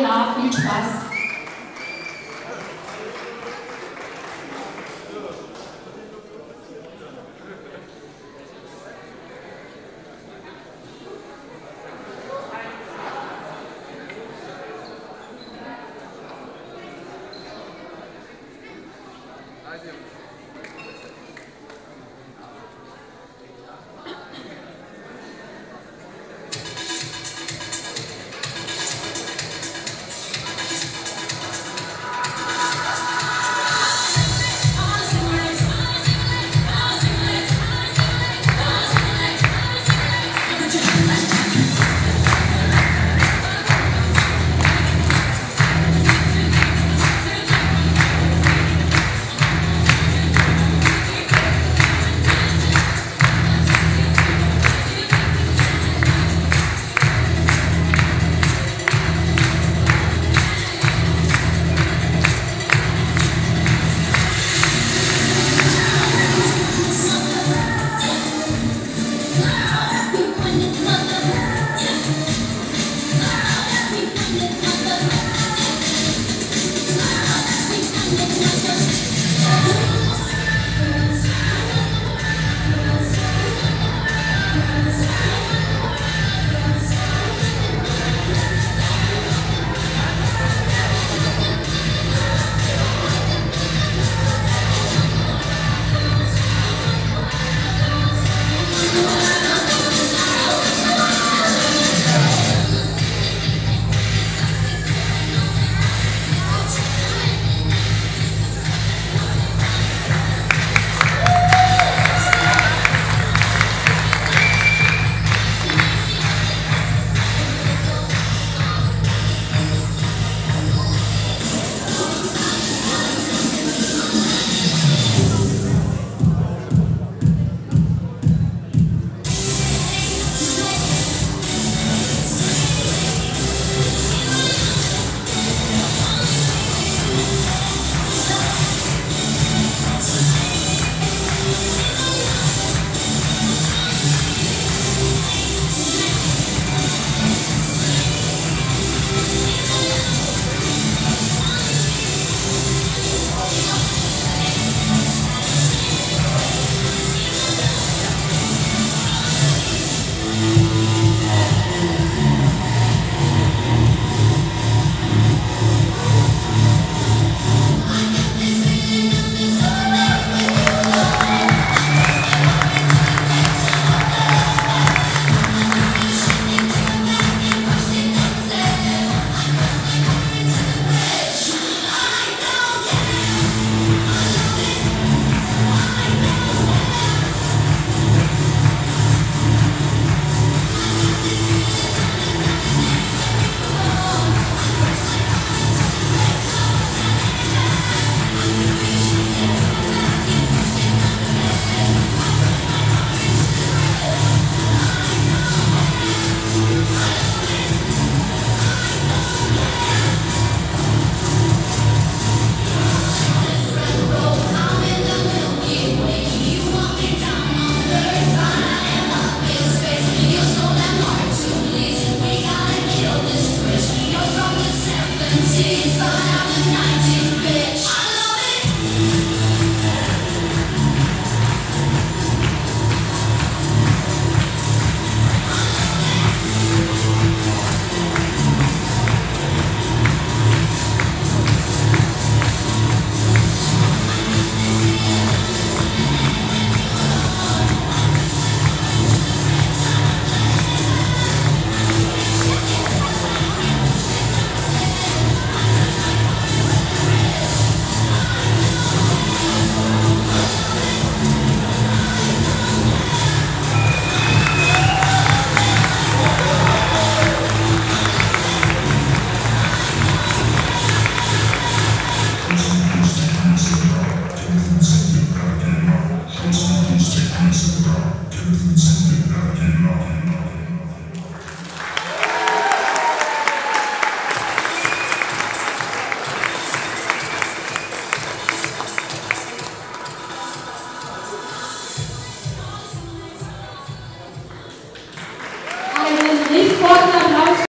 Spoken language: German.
klar, viel Spaß. I do.